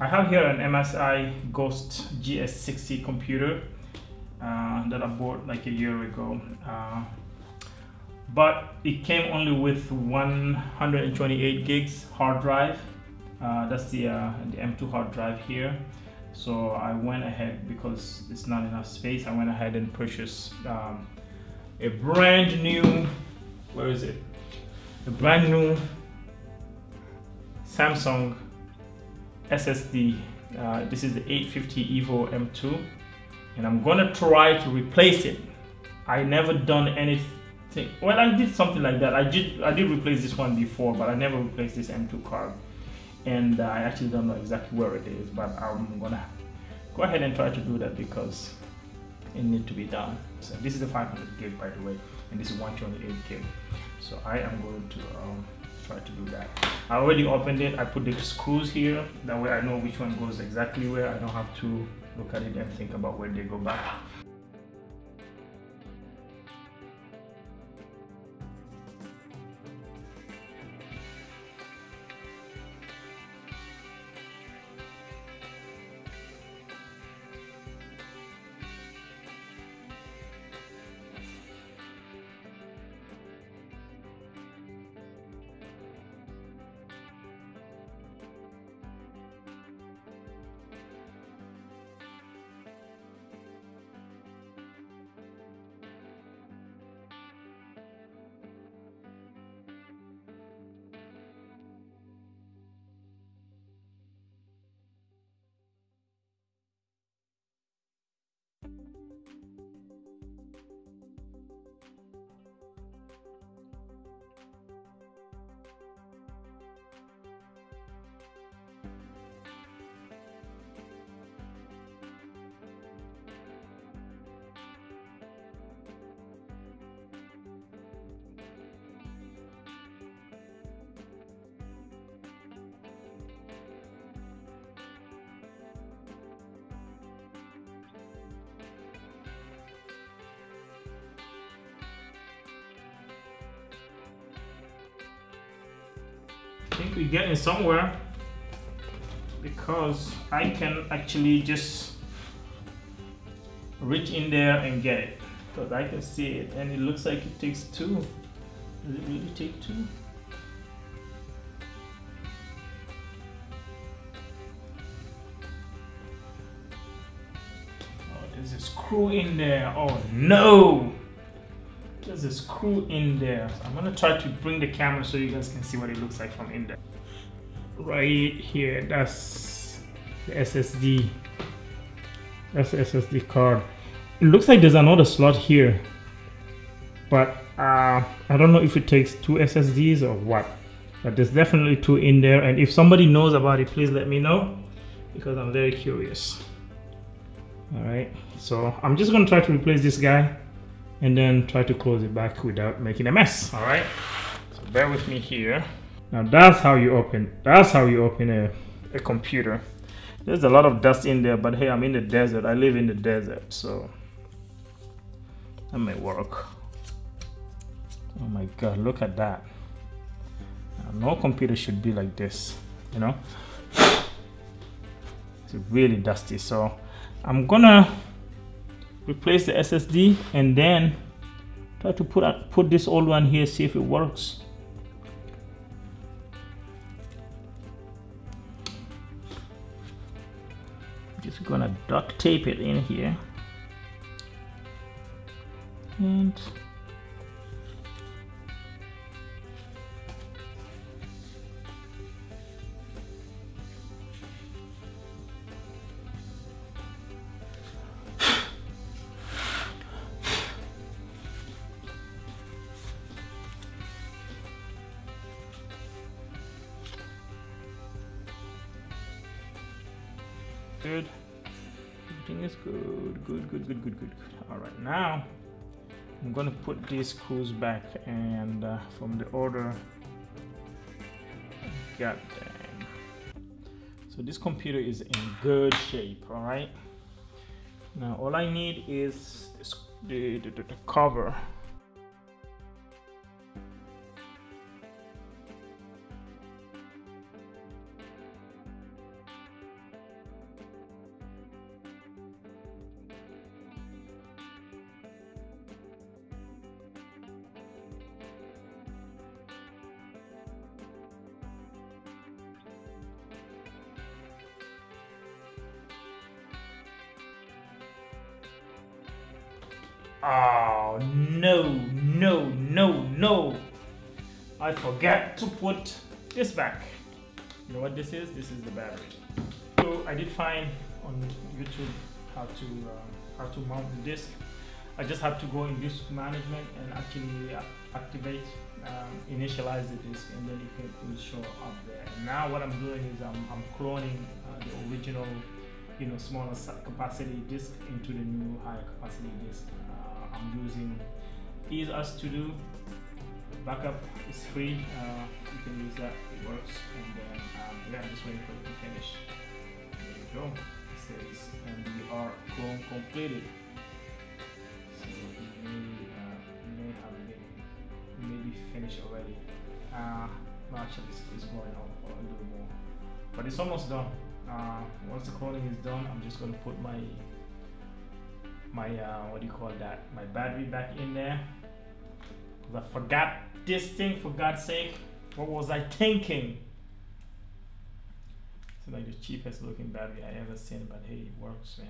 I have here an MSI Ghost GS60 computer uh, that I bought like a year ago. Uh, but it came only with 128 gigs hard drive. Uh, that's the, uh, the M2 hard drive here. So I went ahead because it's not enough space. I went ahead and purchased um, a brand new, where is it? A brand new Samsung SSD. Uh, this is the 850 EVO M2 and I'm gonna try to replace it. I never done anything. Well, I did something like that. I did I did replace this one before, but I never replaced this M2 card. And uh, I actually don't know exactly where it is, but I'm gonna go ahead and try to do that because it need to be done. So this is the 500 gig by the way, and this is 128 gig. So I am going to um, try to do that. I already opened it. I put the screws here. That way I know which one goes exactly where. I don't have to look at it and think about where they go back. Think we're getting somewhere because I can actually just reach in there and get it. Because I can see it and it looks like it takes two. Does it really take two? Oh there's a screw in there. Oh no there's a screw in there. I'm gonna try to bring the camera so you guys can see what it looks like from in there. Right here, that's the SSD. That's the SSD card. It looks like there's another slot here, but uh, I don't know if it takes two SSDs or what. But there's definitely two in there, and if somebody knows about it, please let me know because I'm very curious. All right, so I'm just gonna try to replace this guy and then try to close it back without making a mess. All right. So bear with me here. Now that's how you open that's how you open a, a computer. There's a lot of dust in there but hey i'm in the desert. I live in the desert so that may work. Oh my god look at that. Now, no computer should be like this you know? It's really dusty so i'm gonna replace the SSD and then try to put put this old one here see if it works. Just gonna duct tape it in here. And good. Everything is good good good good good good all right now i'm gonna put these screws back and uh, from the order them. So this computer is in good shape all right? Now all i need is the, the, the cover Oh no, no, no, no. I forgot to put this back. You know what this is? This is the battery. So I did find on YouTube how to uh, how to mount the disc. I just have to go in disk management and actually activate, um, initialize the disk, and then it, will show up there. Now what I'm doing is I'm, I'm cloning uh, the original, you know, smaller capacity disk into the new higher capacity disk. Uh, I'm using EaseUS Todo. Backup is free. Uh, you can use that. It works. And then um, yeah, I'm just waiting for it to finish. There you go. It says MBR clone completed. So maybe finished already. Uh, no, actually, it's, it's going on a little more, but it's almost done. Uh, once the cloning is done, I'm just going to put my my uh, what do you call that? My battery back in there. I forgot this thing. For God's sake, what was I thinking? It's like the cheapest looking battery I ever seen, but hey, it works, man.